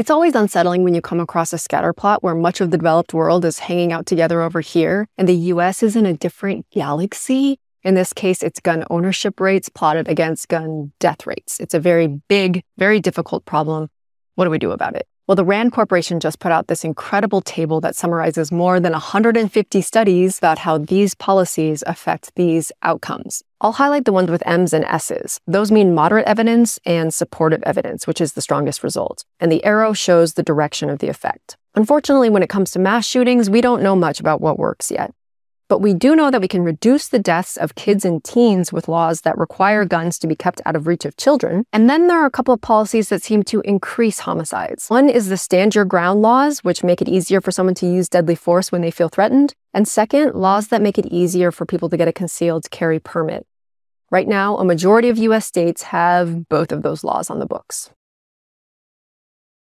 It's always unsettling when you come across a scatter plot where much of the developed world is hanging out together over here and the US is in a different galaxy. In this case, it's gun ownership rates plotted against gun death rates. It's a very big, very difficult problem. What do we do about it? Well, the RAND Corporation just put out this incredible table that summarizes more than 150 studies about how these policies affect these outcomes. I'll highlight the ones with M's and S's. Those mean moderate evidence and supportive evidence, which is the strongest result. And the arrow shows the direction of the effect. Unfortunately, when it comes to mass shootings, we don't know much about what works yet. But we do know that we can reduce the deaths of kids and teens with laws that require guns to be kept out of reach of children. And then there are a couple of policies that seem to increase homicides. One is the stand your ground laws, which make it easier for someone to use deadly force when they feel threatened. And second, laws that make it easier for people to get a concealed carry permit. Right now, a majority of US states have both of those laws on the books.